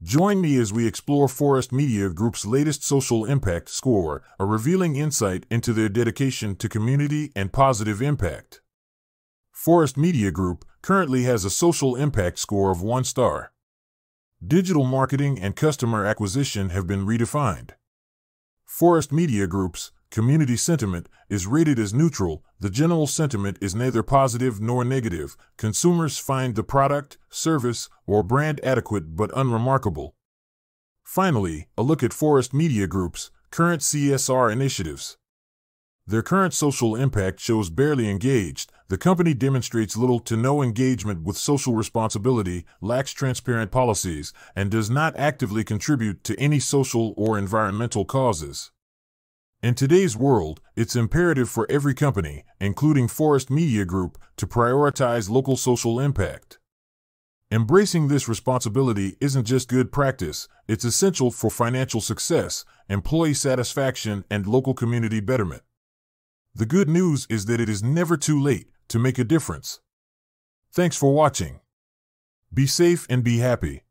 Join me as we explore Forest Media Group's latest social impact score, a revealing insight into their dedication to community and positive impact. Forest Media Group currently has a social impact score of one star. Digital marketing and customer acquisition have been redefined. Forest Media Group's community sentiment is rated as neutral. The general sentiment is neither positive nor negative. Consumers find the product, service, or brand adequate but unremarkable. Finally, a look at Forest Media Group's current CSR initiatives. Their current social impact shows barely engaged. The company demonstrates little to no engagement with social responsibility, lacks transparent policies, and does not actively contribute to any social or environmental causes. In today's world, it's imperative for every company, including Forest Media Group, to prioritize local social impact. Embracing this responsibility isn't just good practice, it's essential for financial success, employee satisfaction, and local community betterment. The good news is that it is never too late to make a difference. Thanks for watching. Be safe and be happy.